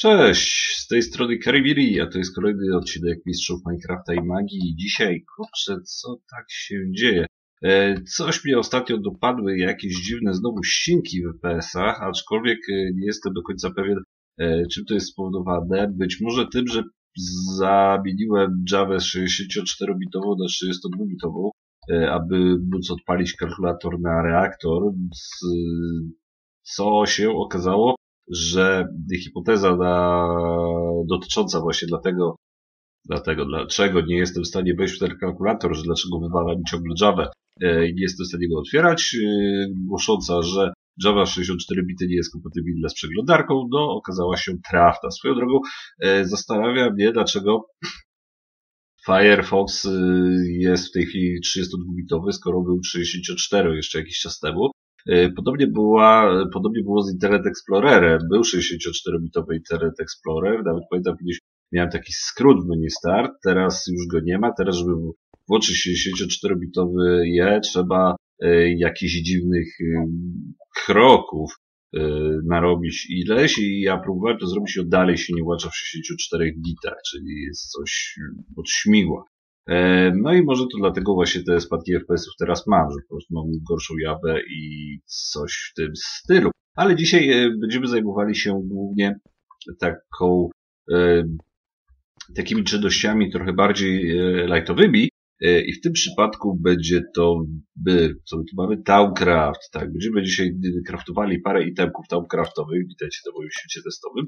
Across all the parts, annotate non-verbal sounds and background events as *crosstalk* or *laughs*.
Cześć, z tej strony Karibiri, a to jest kolejny odcinek Mistrzów Minecrafta i Magii. Dzisiaj, kurczę, co tak się dzieje? E, coś mnie ostatnio dopadły, jakieś dziwne znowu ścinki w PS-ach, aczkolwiek e, nie jestem do końca pewien, e, czym to jest spowodowane. Być może tym, że zamieniłem Java 64-bitową na 32-bitową, e, aby móc odpalić kalkulator na reaktor, co się okazało, że hipoteza na, dotycząca właśnie dlatego, dlatego, dlaczego nie jestem w stanie wejść w ten kalkulator, że dlaczego wywala mi ciągle Java e, i nie jestem w stanie go otwierać, e, głosząca, że Java 64 bity nie jest kompatybilna z przeglądarką, no okazała się trafna. Swoją drogą e, zastanawia mnie, dlaczego Firefox jest w tej chwili 32-bitowy, skoro był 34 jeszcze jakiś czas temu. E, podobnie, była, podobnie było z Internet Explorerem. Był 64-bitowy Internet Explorer, nawet pamiętam kiedyś miałem taki skrót w menu start, teraz już go nie ma, teraz żeby włączyć 64-bitowy je, trzeba e, jakichś dziwnych e, kroków narobić ileś i ja próbowałem to zrobić i dalej się nie włącza w 64 bitach, czyli jest coś od śmigła. E, no i może to dlatego właśnie te spadki FPS-ów teraz mam, że po prostu mam gorszą jawę i coś w tym stylu. Ale dzisiaj e, będziemy zajmowali się głównie taką, e, takimi czynnościami trochę bardziej lightowymi, i w tym przypadku będzie to, co my tu mamy, Towncraft, tak, będziemy dzisiaj craftowali parę itemków Towncraftowych, witajcie na moim świecie testowym,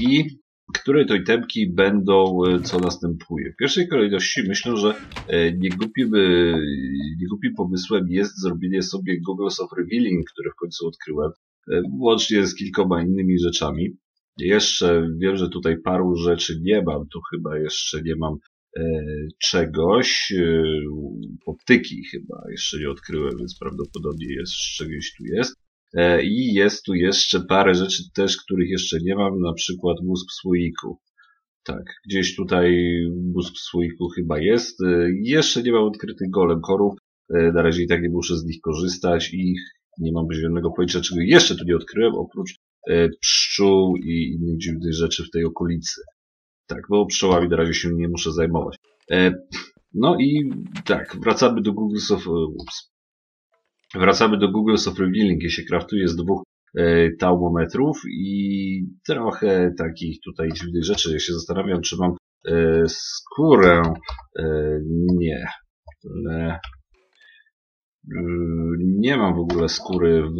i które to itemki będą, e, co następuje. W pierwszej kolejności myślę, że e, niegłupim, niegłupim pomysłem jest zrobienie sobie Goggles of Revealing, które w końcu odkryłem, e, łącznie z kilkoma innymi rzeczami. Jeszcze wiem, że tutaj paru rzeczy nie mam, tu chyba jeszcze nie mam czegoś, optyki chyba jeszcze nie odkryłem, więc prawdopodobnie jest, czegoś tu jest. E, I jest tu jeszcze parę rzeczy też, których jeszcze nie mam, na przykład mózg słoiku. Tak, gdzieś tutaj mózg słoiku chyba jest. E, jeszcze nie mam odkrytych golem korów. E, na razie i tak nie muszę z nich korzystać i nie mam zielonego pojęcia, czego jeszcze tu nie odkryłem, oprócz pszczół i innych dziwnych rzeczy w tej okolicy. Tak, bo pszczołami na razie się nie muszę zajmować. No i tak, wracamy do Google Software. Wracamy do Google Software Revealing, się kraftuje z dwóch e, taumometrów i trochę takich tutaj dziwnych rzeczy. Ja się zastanawiam, czy mam e, skórę. E, nie. Ale nie mam w ogóle skóry w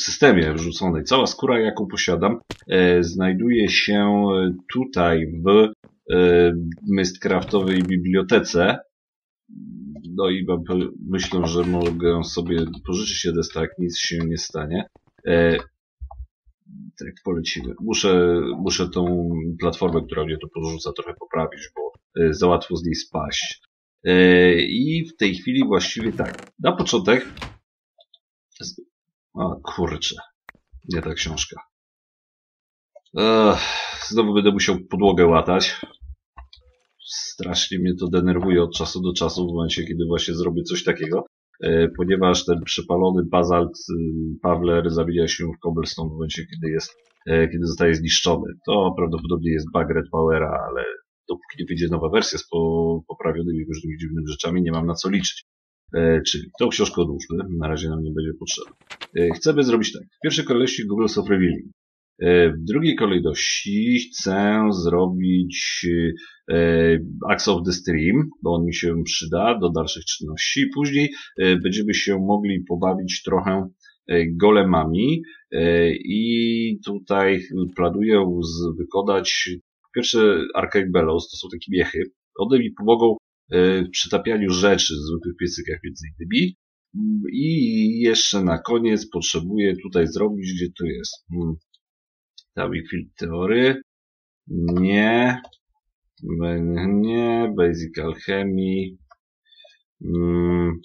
systemie wrzuconej. Cała skóra, jaką posiadam, znajduje się tutaj w Mistcraftowej bibliotece no i myślę, że mogę sobie pożyczyć jeden tak, nic się nie stanie. E, tak, polecimy. Muszę, muszę tą platformę, która mnie tu podrzuca, trochę poprawić, bo e, za łatwo z niej spaść. E, I w tej chwili właściwie tak. Na początek. A kurczę. Nie ta książka. Ech, znowu będę musiał podłogę łatać strasznie mnie to denerwuje od czasu do czasu w momencie, kiedy właśnie zrobię coś takiego, e, ponieważ ten przypalony bazalt y, Pawler zamienia się w cobblestone w momencie, kiedy jest, e, kiedy zostaje zniszczony. To prawdopodobnie jest bug Red Powera, ale dopóki nie wyjdzie nowa wersja z poprawionymi różnymi dziwnymi rzeczami, nie mam na co liczyć. E, czyli tą książkę odłóżmy, na razie nam nie będzie potrzebna. Chcemy zrobić tak. W pierwszej kolejności Google Soft Revealing. E, w drugiej kolejności chcę zrobić e, Axe of the Stream, bo on mi się przyda do dalszych czynności. Później e, będziemy się mogli pobawić trochę golemami i tutaj planuję wykonać pierwsze Arcade Bellows, to są takie miechy. One mi pomogą w przytapianiu rzeczy w zwykłych piecykach między innymi. I jeszcze na koniec potrzebuję tutaj zrobić, gdzie to jest. Hmm. Tabi filtry. Nie. Nie. Basic Alchemy. Mm.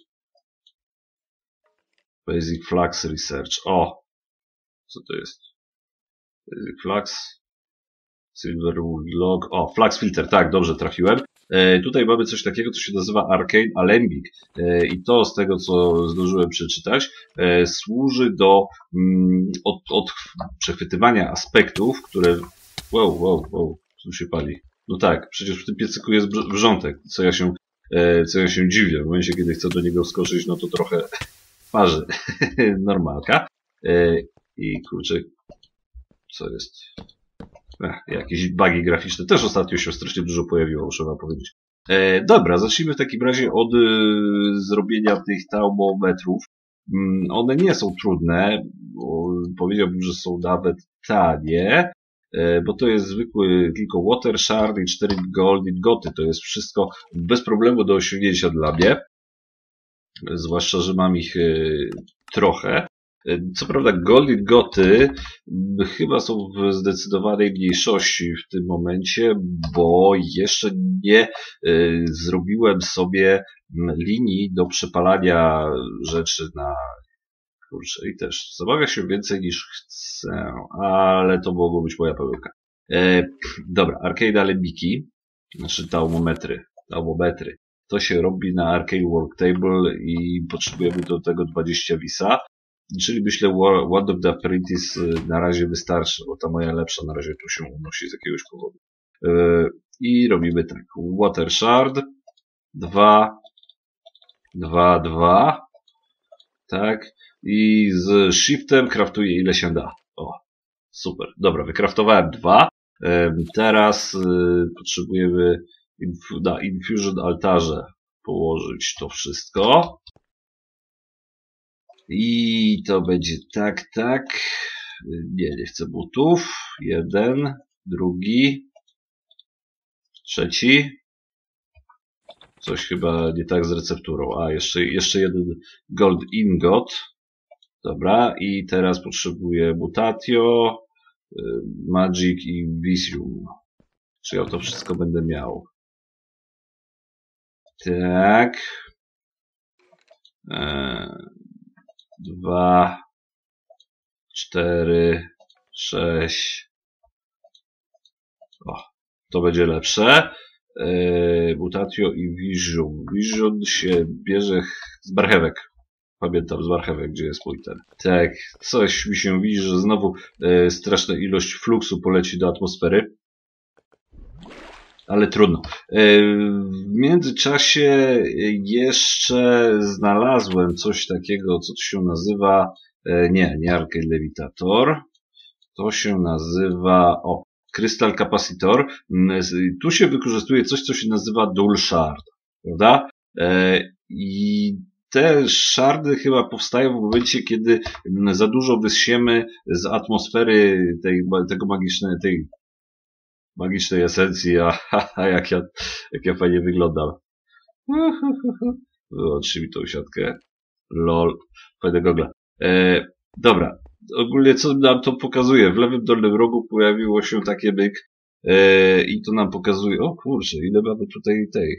Basic Flux Research. O! Co to jest? Basic Flux. Silverwood Log. O, Flux Filter. Tak, dobrze trafiłem. E, tutaj mamy coś takiego, co się nazywa Arcane Alembic e, i to z tego, co zdążyłem przeczytać, e, służy do mm, od, od przechwytywania aspektów, które... Wow, wow, wow, tu się pali. No tak, przecież w tym piecyku jest wrzątek, co ja się, co ja się dziwię. W momencie, kiedy chcę do niego wskoczyć, no to trochę *laughs* parzy. *laughs* Normalka. I kurczę, co jest? Jakieś bugi graficzne też ostatnio się strasznie dużo pojawiło, muszę wam powiedzieć. E, dobra, zacznijmy w takim razie od y, zrobienia tych taumometrów. Mm, one nie są trudne, powiedziałbym, że są nawet tanie, e, bo to jest zwykły tylko water shard i 4 gold goty. To jest wszystko bez problemu do osiągnięcia dla mnie. Zwłaszcza, że mam ich y, trochę. Co prawda Gold Goty chyba są w zdecydowanej mniejszości w tym momencie, bo jeszcze nie y, zrobiłem sobie linii do przepalania rzeczy na kurczę i też zamawia się więcej niż chcę, ale to mogło być moja pomyłka. E, dobra, Arcade Alebiki, znaczy taumometry, taumometry. To się robi na Arcade Worktable i potrzebujemy do tego 20 wisa. Czyli myślę World of the Apprentice y, na razie wystarczy, bo ta moja lepsza na razie tu się unosi z jakiegoś powodu. Y, I robimy tak. Water Shard 2 2 2 tak i z shiftem kraftuję ile się da. O, super. Dobra, wykraftowałem dwa. Teraz y, potrzebujemy na Infusion altarze położyć to wszystko. I to będzie tak, tak. Nie, nie chcę butów. Jeden, drugi, trzeci. Coś chyba nie tak z recepturą. A, jeszcze, jeszcze jeden gold ingot. Dobra, i teraz potrzebuję mutatio, y, magic i visium. Czy ja to wszystko będę miał? Tak. Eee, dwa, cztery, sześć. O, to będzie lepsze. Yy, mutatio i Vision. Vision się bierze z marchewek. Pamiętam z marchewek, gdzie jest mój ten. Tak, coś mi się widzi, że znowu yy, straszna ilość fluksu poleci do atmosfery ale trudno. E, w międzyczasie jeszcze znalazłem coś takiego, co się nazywa, e, nie, nie Arcade Levitator, to się nazywa, o, Crystal Capacitor. Mm, tu się wykorzystuje coś, co się nazywa Dual Shard, prawda? E, I te szardy chyba powstają w momencie, kiedy za dużo wysiemy z atmosfery tej, tego magicznej, tej magicznej esencji, a, *laughs* a jak, ja, jak ja fajnie wyglądam. *laughs* Wyłączy mi tą siatkę. Lol. Fajne gogla. E, dobra. Ogólnie co nam to pokazuje? W lewym dolnym rogu pojawiło się takie byk e, i to nam pokazuje, o kurczę, ile mamy tutaj tej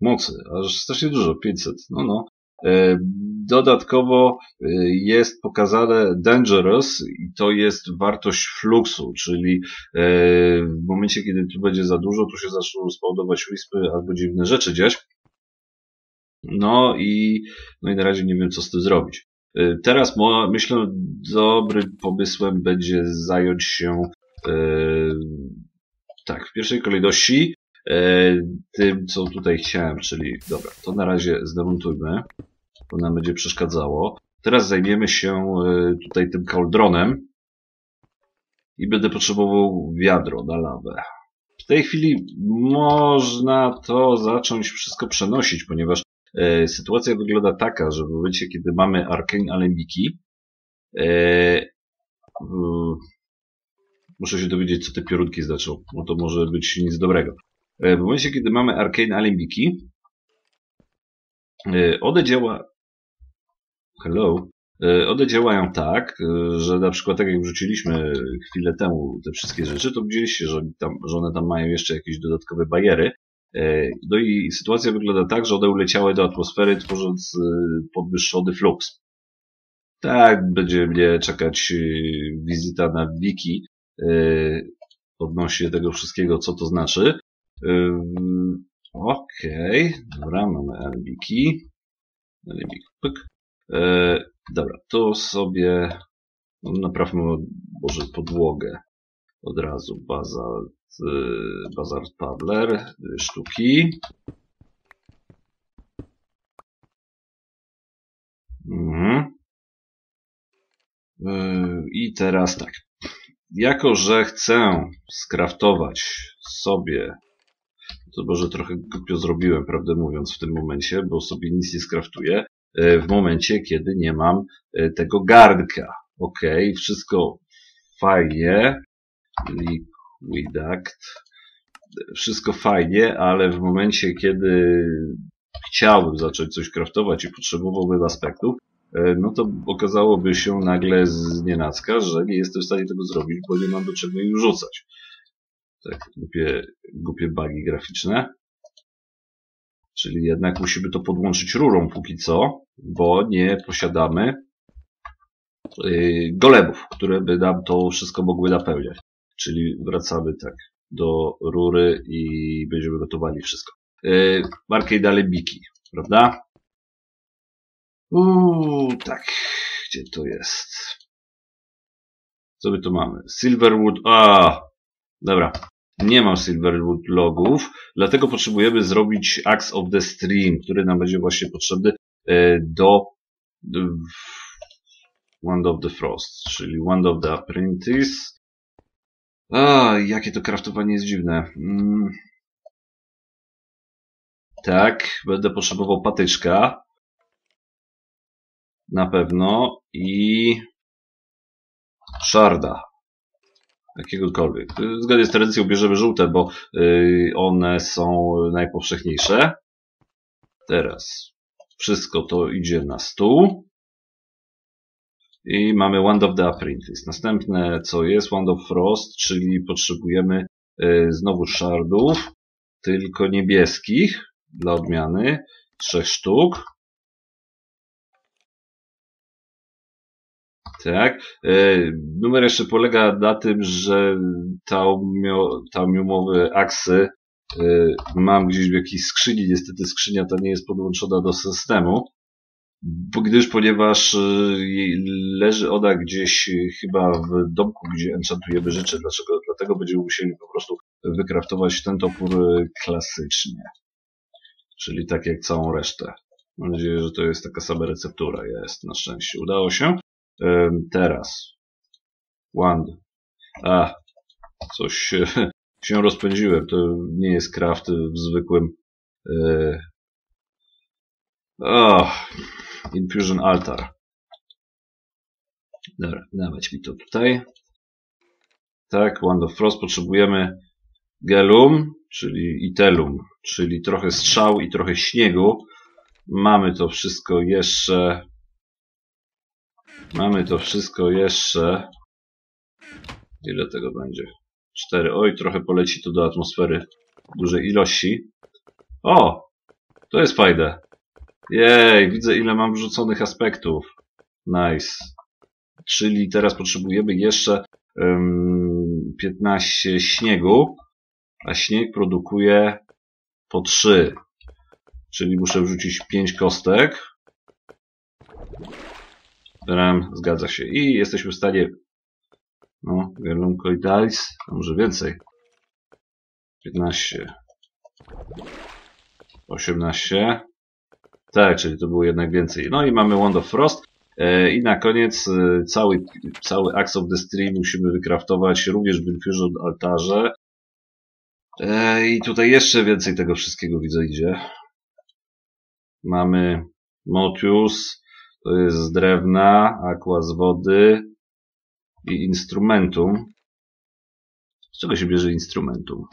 mocy. Aż strasznie dużo, 500. No, no. E, dodatkowo e, jest pokazane dangerous i to jest wartość fluxu, czyli e, w momencie, kiedy tu będzie za dużo, tu się zaczną spawnować wispy albo dziwne rzeczy dziać. No i, no i na razie nie wiem, co z tym zrobić. Teraz myślę, dobrym pomysłem będzie zająć się tak, w pierwszej kolejności tym, co tutaj chciałem, czyli dobra, to na razie zdemontujmy bo nam będzie przeszkadzało. Teraz zajmiemy się e, tutaj tym kaldronem i będę potrzebował wiadro na lawę. W tej chwili można to zacząć wszystko przenosić, ponieważ e, sytuacja wygląda taka, że w momencie, kiedy mamy Arcane Alembiki, e, muszę się dowiedzieć, co te piorunki znaczą, bo to może być nic dobrego. W momencie, kiedy mamy Arcane Alembiki, one działa Hello. E, one działają tak, e, że na przykład tak jak wrzuciliśmy chwilę temu te wszystkie rzeczy, to widzieliście, że, tam, że one tam mają jeszcze jakieś dodatkowe bariery. E, no i sytuacja wygląda tak, że one uleciały do atmosfery, tworząc podwyższony flux. Tak, będzie mnie czekać wizyta na wiki odnośnie tego wszystkiego, co to znaczy. Okej, okay. dobra, mamy pyk. E, dobra, to sobie naprawmy może podłogę od razu. Bazalt, e, Bazalt Pabler, sztuki. Mhm. E, I teraz tak. Jako, że chcę skraftować sobie to może trochę głupio zrobiłem, prawdę mówiąc, w tym momencie, bo sobie nic nie skraftuję w momencie, kiedy nie mam tego garnka. Ok, wszystko fajnie. Liquidact. Wszystko fajnie, ale w momencie, kiedy chciałbym zacząć coś kraftować i potrzebowałbym aspektów, e, no to okazałoby się nagle z nienacka, że nie jestem w stanie tego zrobić, bo nie mam do czego im rzucać. Tak, głupie, głupie bugi graficzne. Czyli jednak musimy to podłączyć rurą póki co, bo nie posiadamy yy, golemów, które by nam to wszystko mogły napełniać. Czyli wracamy tak do rury i będziemy gotowali wszystko. Yy, Arcade Alebiki, prawda? Uuu, tak. Gdzie to jest? Co my tu mamy? Silverwood. A, dobra. Nie mam Silverwood logów, dlatego potrzebujemy zrobić Axe of the Stream, który nam będzie właśnie potrzebny e, do Wand of the Frost, czyli Wand of the Apprentice. A, jakie to kraftowanie jest dziwne. Mm. Tak, będę potrzebował patyczka. Na pewno. I szarda. Jakiegokolwiek. Zgodnie z tradycją bierzemy żółte, bo y, one są najpowszechniejsze. Teraz wszystko to idzie na stół. I mamy Wand of the Apprentice. Następne co jest Wand of Frost, czyli potrzebujemy y, znowu shardów, tylko niebieskich dla odmiany. Trzech sztuk. Tak. E, numer jeszcze polega na tym, że taumiumowe aksy e, mam gdzieś w jakiejś skrzyni. Niestety skrzynia ta nie jest podłączona do systemu, gdyż ponieważ e, leży ona gdzieś chyba w domku, gdzie enchantujemy rzeczy. Dlaczego? Dlatego będziemy musieli po prostu wykraftować ten topór klasycznie. Czyli tak jak całą resztę. Mam nadzieję, że to jest taka sama receptura. Jest, na szczęście. Udało się. Teraz. Wand. A, coś *laughs* się, rozpędziłem. To nie jest craft w zwykłym. Oh, Infusion Altar. Dobra, dawać mi to tutaj. Tak, Wand of Frost potrzebujemy gelum, czyli itelum, czyli trochę strzał i trochę śniegu. Mamy to wszystko jeszcze Mamy to wszystko jeszcze. Ile tego będzie? Cztery. Oj, trochę poleci to do atmosfery dużej ilości. O! To jest fajne. Jej, widzę ile mam wrzuconych aspektów. Nice. Czyli teraz potrzebujemy jeszcze um, 15 śniegu, a śnieg produkuje po 3. Czyli muszę wrzucić 5 kostek. RAM, zgadza się. I jesteśmy w stanie no, Dice, a może więcej. 15. 18. Tak, czyli to było jednak więcej. No i mamy Wand of Frost. E, I na koniec e, cały, cały Axe of the Stream musimy wykraftować również w Infusion altarze. E, I tutaj jeszcze więcej tego wszystkiego widzę idzie. Mamy Motius, to jest z drewna, aqua z wody i instrumentum. Z czego się bierze instrumentum?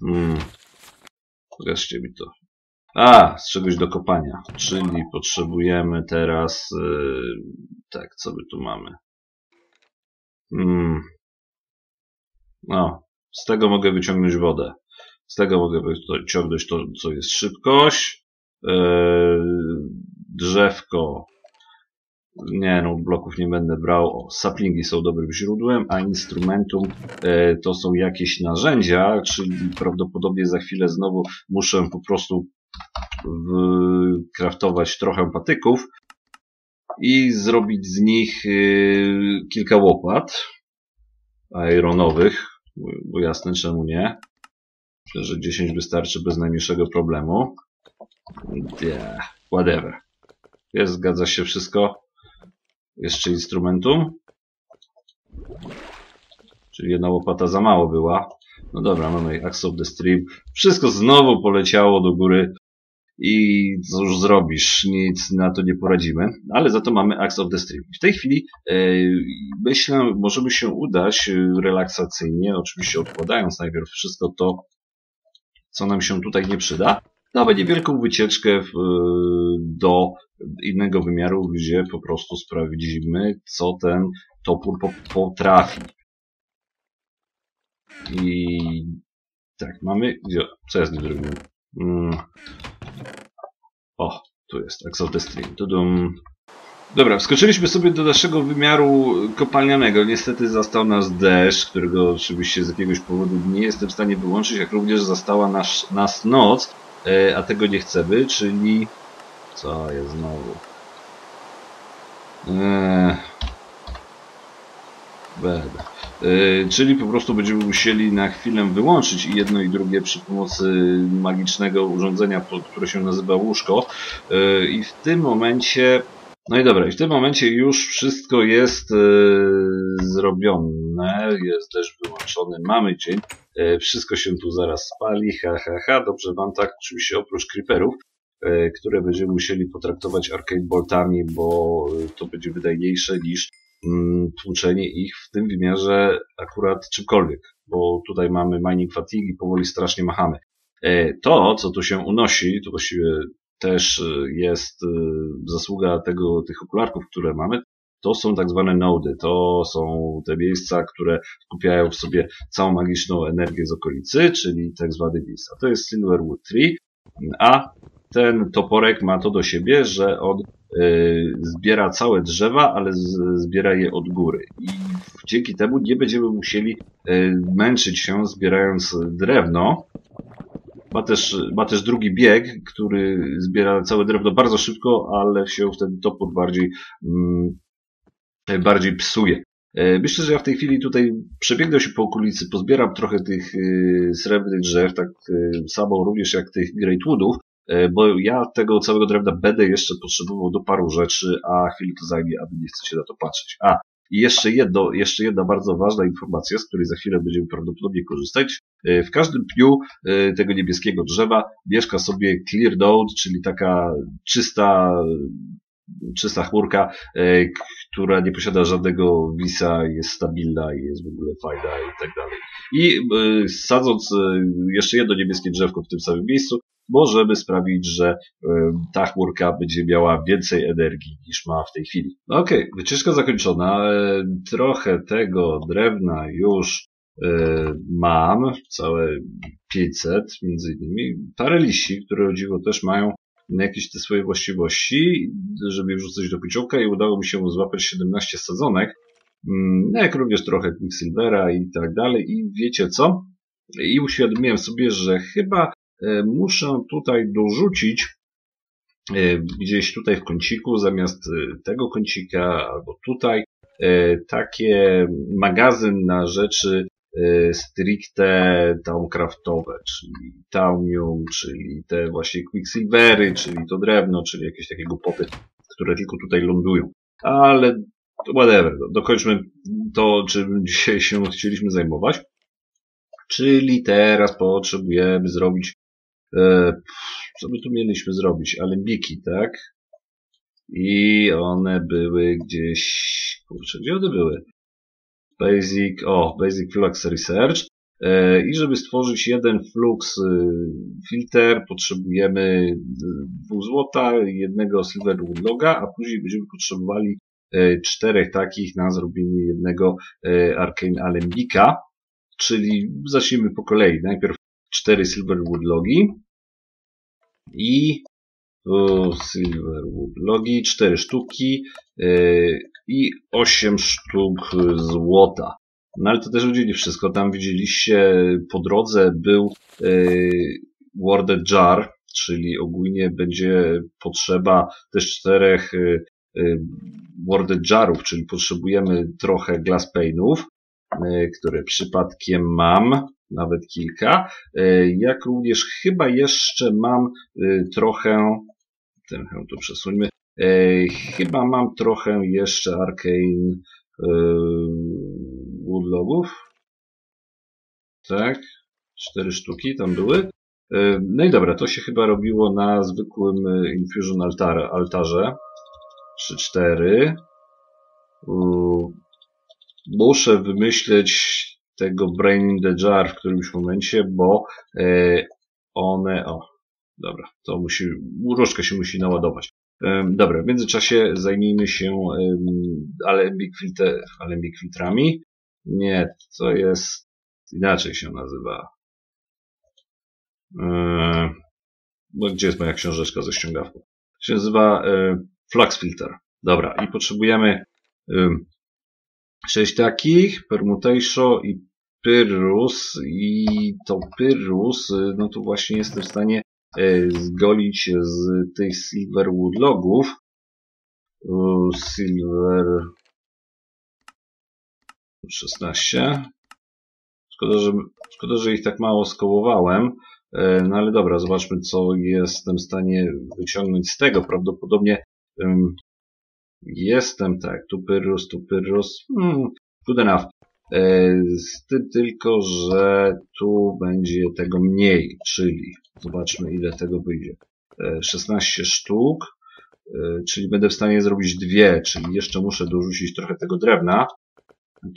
Hmm. Pokażcie mi to. A, z czegoś do kopania. Czyli potrzebujemy teraz... Yy, tak, co my tu mamy? Hmm. No, z tego mogę wyciągnąć wodę. Z tego mogę wyciągnąć to, co jest szybkość. E, drzewko Nie, no bloków nie będę brał. Saplingi są dobrym źródłem, a instrumentum e, to są jakieś narzędzia, czyli prawdopodobnie za chwilę znowu muszę po prostu kraftować trochę patyków i zrobić z nich y, kilka łopat ironowych, bo jasne czemu nie. Myślę, że 10 wystarczy bez najmniejszego problemu. Yeah, whatever. Jest, zgadza się wszystko. Jeszcze instrumentum. Czyli jedna łopata za mało była. No dobra, mamy Axe of the Stream. Wszystko znowu poleciało do góry. I już zrobisz? Nic na to nie poradzimy. Ale za to mamy Axe of the Stream. W tej chwili e, myślę, możemy się udać relaksacyjnie, oczywiście odkładając najpierw wszystko to, co nam się tutaj nie przyda. Nawet niewielką wycieczkę w, do innego wymiaru, gdzie po prostu sprawdzimy, co ten topór potrafi. I tak, mamy. Gdzie, co jest zrobiłem? Mm. O, tu jest Exotestream. Tudum. Dobra, wskoczyliśmy sobie do naszego wymiaru kopalnianego. Niestety zastał nas deszcz, którego oczywiście z jakiegoś powodu nie jestem w stanie wyłączyć, jak również zastała nas, nas noc, e, a tego nie chcemy, czyli... Co jest znowu? Eee... Bed. E, czyli po prostu będziemy musieli na chwilę wyłączyć i jedno i drugie przy pomocy magicznego urządzenia, które się nazywa łóżko. E, I w tym momencie no i dobra, i w tym momencie już wszystko jest e, zrobione, jest też wyłączony, mamy dzień, e, wszystko się tu zaraz spali, ha ha ha, dobrze wam tak, oczywiście oprócz creeperów, e, które będziemy musieli potraktować arcade boltami, bo to będzie wydajniejsze niż Mm, tłuczenie ich w tym wymiarze akurat czymkolwiek, bo tutaj mamy mining fatigue i powoli strasznie machamy. E, to, co tu się unosi, to właściwie też e, jest e, zasługa tego, tych okularków, które mamy, to są tak zwane nody, to są te miejsca, które skupiają w sobie całą magiczną energię z okolicy, czyli tak zwane miejsca. To jest Silverwood Tree, a ten toporek ma to do siebie, że on y, zbiera całe drzewa, ale zbiera je od góry. I dzięki temu nie będziemy musieli y, męczyć się zbierając drewno. Ma też, ma też drugi bieg, który zbiera całe drewno bardzo szybko, ale się wtedy topór bardziej, mm, bardziej psuje. Y, myślę, że ja w tej chwili tutaj przebiegnę się po okolicy, pozbieram trochę tych srebrnych drzew, tak samo również jak tych Greatwoodów, E, bo ja tego całego drewna będę jeszcze potrzebował do paru rzeczy, a chwilę to zajmie, aby nie chcecie na to patrzeć. A, i jeszcze, jedno, jeszcze jedna bardzo ważna informacja, z której za chwilę będziemy prawdopodobnie korzystać. E, w każdym pniu e, tego niebieskiego drzewa mieszka sobie clear node, czyli taka czysta, czysta chmurka, która nie posiada żadnego wisa, jest stabilna i jest w ogóle fajna i tak dalej. I sadząc jeszcze jedno niebieskie drzewko w tym samym miejscu, możemy sprawić, że ta chmurka będzie miała więcej energii niż ma w tej chwili. No okej, okay, wycieczka zakończona. E, trochę tego drewna już e, mam, całe 500 między innymi. Parę liści, które o dziwo też mają jakieś te swoje właściwości, żeby wrzucać do kociołka i udało mi się złapać 17 sadzonek. Mm, no jak również trochę Quicksilvera i tak dalej. I wiecie co? I uświadomiłem sobie, że chyba E, muszę tutaj dorzucić e, gdzieś tutaj w kąciku, zamiast e, tego kącika albo tutaj, takie magazyn na rzeczy stricte towncraftowe, czyli taumium, czyli te właśnie quicksilvery, czyli to drewno, czyli jakieś takie głupoty, które tylko tutaj lądują. Ale whatever, dokończmy to, czym *laughs* dzisiaj się chcieliśmy zajmować. Czyli teraz potrzebujemy zrobić E, co my tu mieliśmy zrobić? Alembiki, tak? I one były gdzieś, kurczę, gdzie one były? Basic, o, Basic Flux Research. E, I żeby stworzyć jeden flux y, filter, potrzebujemy y, dwóch złota, jednego silver loga, a później będziemy potrzebowali e, czterech takich na zrobienie jednego Arcane Alembika. Czyli zacznijmy po kolei. Najpierw cztery Silverwood logi, i Tu Silverwood logi, 4 sztuki yy, i 8 sztuk złota. No ale to też będzie nie wszystko. Tam widzieliście po drodze był yy, Warded Jar, czyli ogólnie będzie potrzeba też czterech yy, Warded Jarów, czyli potrzebujemy trochę Glass Pane'ów, yy, które przypadkiem mam, nawet kilka. Jak również chyba jeszcze mam yy, trochę, tu przesuńmy, chyba mam trochę jeszcze Arcane woodlogów. Tak, cztery sztuki tam były. No i dobra, to się chyba robiło na zwykłym Infusion altar, altarze. 3-4. Muszę wymyśleć tego Brain in the Jar w którymś momencie, bo e, one... O, dobra, to musi... Różdżka się musi naładować. Dobra, w międzyczasie zajmijmy się Alembic filtrami. Nie, to jest... Inaczej się nazywa. Bo gdzie jest moja książeczka ze ściągawką? Się nazywa Flux Filter. Dobra, i potrzebujemy sześć takich, Permutation i Pyrrhus i to Pyrrhus, y, no to właśnie jestem w stanie e, zgolić z tych Silverwood logów. Silver 16. Szkoda, że, szkoda, że ich tak mało skołowałem. E, no ale dobra, zobaczmy co jestem w stanie wyciągnąć z tego. Prawdopodobnie Jestem, tak, tu pyrrus, tu pyrrus. Hmm, good enough. E, z tym tylko, że tu będzie tego mniej, czyli zobaczmy ile tego wyjdzie. 16 e, sztuk, e, czyli będę w stanie zrobić dwie, czyli jeszcze muszę dorzucić trochę tego drewna.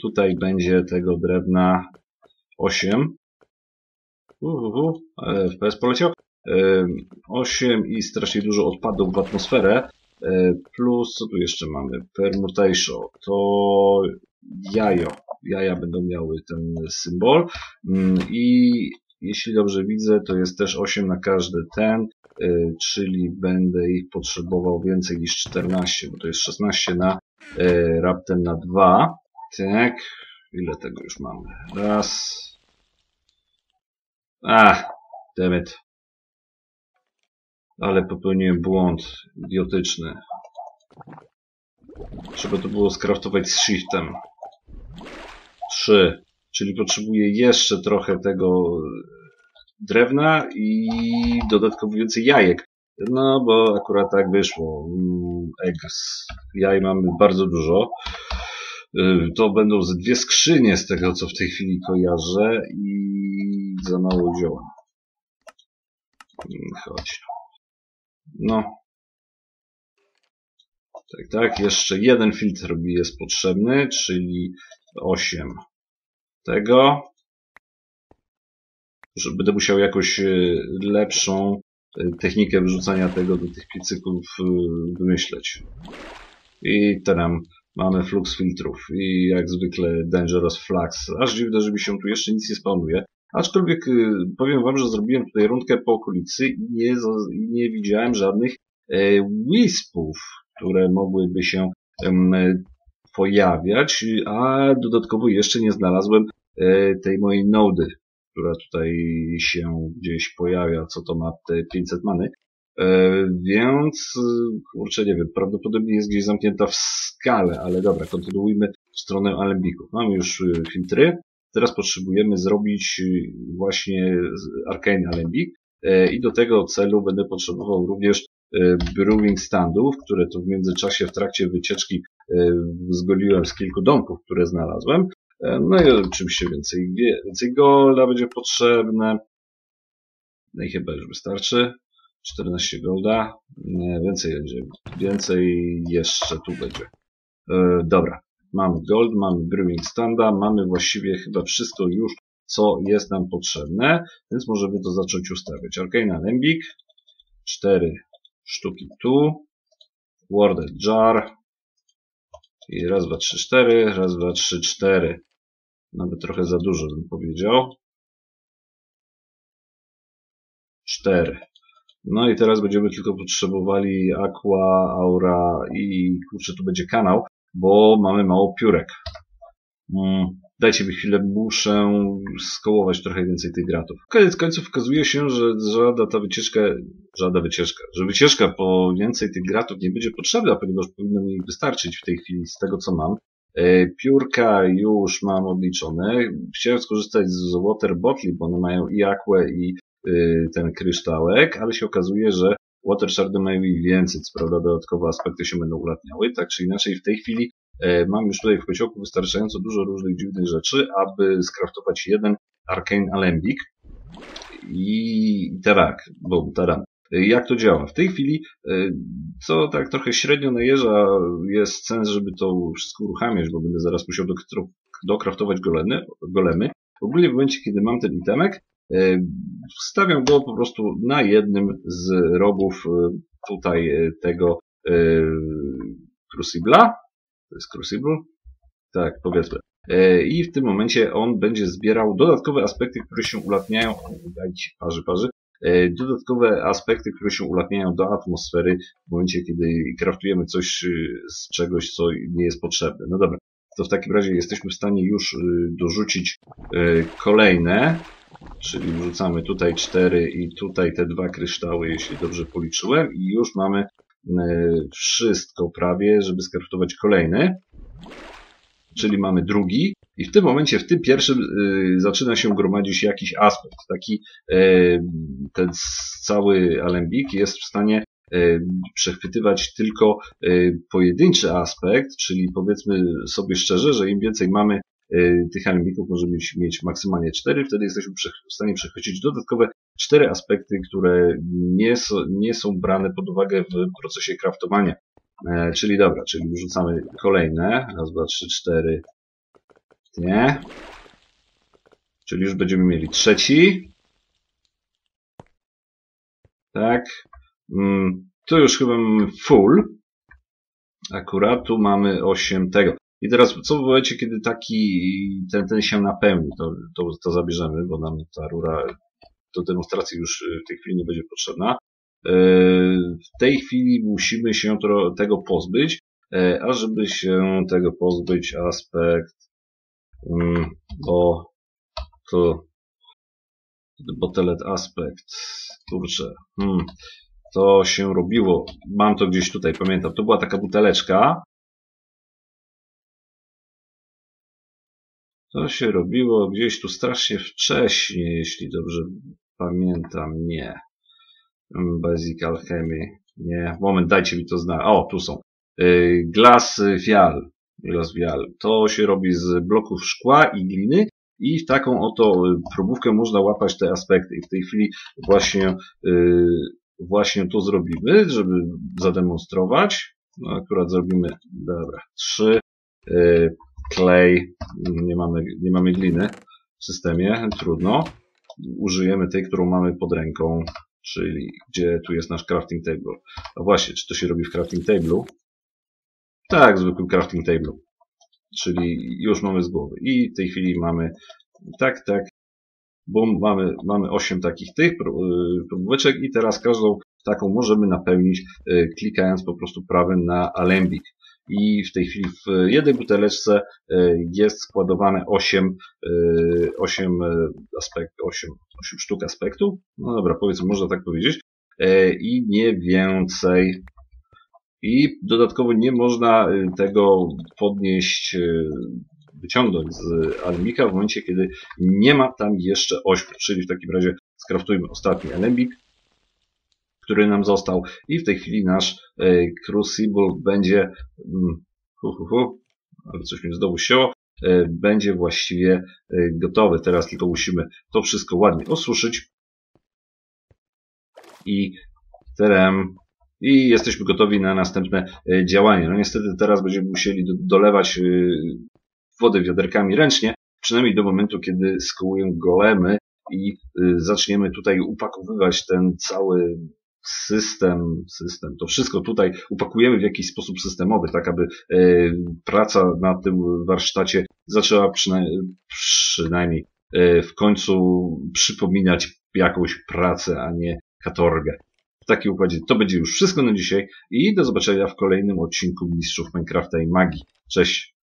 Tutaj będzie tego drewna 8. Uhuhu, FPS poleciał. 8 i strasznie dużo odpadów w atmosferę. E, plus, co tu jeszcze mamy? Permutation. To jajo. Jaja będą miały ten symbol. Mm, I jeśli dobrze widzę, to jest też 8 na każdy ten, e, czyli będę ich potrzebował więcej niż 14, bo to jest 16 na e, raptem na 2. Tak. Ile tego już mamy? Raz. Ach, dammit. Ale popełniłem błąd idiotyczny. Trzeba to było skraftować z shiftem. 3. Czyli potrzebuję jeszcze trochę tego drewna i dodatkowo więcej jajek. No, bo akurat tak wyszło. Mm, eggs. Jaj mamy bardzo dużo. Y, to będą ze dwie skrzynie z tego, co w tej chwili kojarzę i za mało wziąłem. Mm, chodź. No. Tak, tak. Jeszcze jeden filtr jest potrzebny, czyli 8 tego. Będę musiał jakoś e, lepszą e, technikę wyrzucania tego do tych piecyków e, wymyśleć. I teraz mamy flux filtrów i jak zwykle Dangerous Flux. Aż dziwne, że mi się tu jeszcze nic nie spawnuje. Aczkolwiek powiem Wam, że zrobiłem tutaj rundkę po okolicy i nie, nie widziałem żadnych wispów, które mogłyby się pojawiać, a dodatkowo jeszcze nie znalazłem e, tej mojej nody, która tutaj się gdzieś pojawia, co to ma te 500 many. E, więc, kurczę, nie wiem, prawdopodobnie jest gdzieś zamknięta w skale, ale dobra, kontynuujmy stronę alembików. Mamy już y, filtry, Teraz potrzebujemy zrobić właśnie Arcane Alembic e, i do tego celu będę potrzebował również e, brewing standów, które tu w międzyczasie w trakcie wycieczki e, zgoliłem z kilku domków, które znalazłem. No i oczywiście więcej, więcej golda będzie potrzebne. No i chyba już wystarczy. 14 golda. Więcej będzie. Więcej jeszcze tu będzie. Dobra. Mamy Gold, mamy Brewing Standa, mamy właściwie chyba wszystko już, co jest nam potrzebne, więc możemy to zacząć ustawiać. Arcane Alembic, 4 sztuki tu, Warded Jar i raz, dwa, trzy, cztery, raz, dwa, trzy, cztery. Nawet trochę za dużo bym powiedział. Cztery. No i teraz będziemy tylko potrzebowali aqua, aura i kurczę, tu będzie kanał, bo mamy mało piórek. Mm, dajcie mi chwilę, muszę skołować trochę więcej tych gratów. Koniec końców okazuje się, że żadna ta wycieczka, żadna wycieczka, że wycieczka po więcej tych gratów nie będzie potrzebna, ponieważ powinno mi wystarczyć w tej chwili z tego, co mam. E, piórka już mam odliczone. Chciałem skorzystać z Water Bottle, bo one mają i aquę, i y, ten kryształek, ale się okazuje, że Water Shardy mają ich więcej, co prawda dodatkowe aspekty się będą ulatniały, tak czy inaczej w tej chwili e, mam już tutaj w kociołku wystarczająco dużo różnych dziwnych rzeczy, aby skraftować jeden Arcane Alembic i tak, bo taram. Jak to działa? W tej chwili, e, co tak trochę średnio najeża, jest sens, żeby to wszystko uruchamiać, bo będę zaraz musiał dokraftować golemy. golemy. Ogólnie w momencie, kiedy mam ten itemek, e, stawiam go po prostu na jednym z rogów e, tutaj tego Crucibla. To jest Crucible? Tak, powiedzmy. I w tym momencie on będzie zbierał dodatkowe aspekty, które się ulatniają. Dajcie parzy, parzy E, dodatkowe aspekty, które się ulatniają do atmosfery w momencie, kiedy kraftujemy coś e, z czegoś, co nie jest potrzebne. No dobra, to w takim razie jesteśmy w stanie już e, dorzucić kolejne, czyli wrzucamy tutaj cztery i tutaj te dwa kryształy, jeśli dobrze policzyłem i już mamy wszystko prawie, żeby skraftować kolejny czyli mamy drugi i w tym momencie, w tym pierwszym y, zaczyna się gromadzić jakiś aspekt. Taki y, ten cały alembik jest w stanie y, przechwytywać tylko pojedynczy aspekt, czyli powiedzmy sobie szczerze, że im więcej mamy tych alembików, możemy mieć, maksymalnie cztery, wtedy jesteśmy w stanie przechwycić dodatkowe cztery aspekty, które nie, so, nie są brane pod uwagę w procesie craftowania. E, czyli dobra, czyli wrzucamy kolejne. Raz, dwa, trzy, cztery. Nie. Czyli już będziemy mieli trzeci. Tak. Mm, tu już chyba mamy full. Akurat tu mamy 8 tego. I teraz co w momencie, kiedy taki ten, ten się napełni, to, to, to zabierzemy, bo nam ta rura do demonstracji już w tej chwili nie będzie potrzebna. E, w tej chwili musimy się tego pozbyć, e, a żeby się tego pozbyć, aspekt, mm, bo to botelet aspekt, kurczę, hmm, to się robiło, mam to gdzieś tutaj, pamiętam, to była taka buteleczka, to się robiło gdzieś tu strasznie wcześnie, jeśli dobrze pamiętam, nie. Basic Alchemy. Nie, moment, dajcie mi to znać. O, tu są. Y, Glass Vial. Glass Vial. To się robi z bloków szkła i gliny i w taką oto y, probówkę można łapać te aspekty. I w tej chwili właśnie, y, właśnie to zrobimy, żeby zademonstrować. No, akurat zrobimy, dobra, trzy, klej, nie mamy, nie mamy gliny w systemie, trudno. Użyjemy tej, którą mamy pod ręką czyli gdzie tu jest nasz crafting table. A właśnie, czy to się robi w crafting table'u? Tak, w zwykłym crafting table'u. Czyli już mamy z głowy. I w tej chwili mamy tak, tak, bo mamy, mamy 8 takich tych próbóweczek i teraz każdą taką możemy napełnić y, klikając po prostu prawym na alembik i w tej chwili w jednej buteleczce e, jest składowane 8, 8, e, e, aspekt, 8, 8 sztuk aspektów. No dobra, powiedzmy, można tak powiedzieć. I nie więcej. I dodatkowo nie można tego podnieść, wyciągnąć z alemika w momencie, kiedy nie ma tam jeszcze 8, czyli w takim razie skraftujmy ostatni alembik który nam został i w tej chwili nasz e, Crucible będzie mm, hu, hu, hu, ale coś mi znowu się e, będzie właściwie e, gotowy. Teraz tylko musimy to wszystko ładnie osuszyć i terem i jesteśmy gotowi na następne działanie. No niestety teraz będziemy musieli dolewać wody wiaderkami ręcznie, przynajmniej do momentu, kiedy skołują golemy i zaczniemy tutaj upakowywać ten cały system, system, to wszystko tutaj upakujemy w jakiś sposób systemowy, tak aby e, praca na tym warsztacie zaczęła przynajmniej, przynajmniej w końcu przypominać jakąś pracę, a nie katorgę. takim układzie to będzie już wszystko na dzisiaj i do zobaczenia w kolejnym odcinku Mistrzów Minecrafta i Magii. Cześć!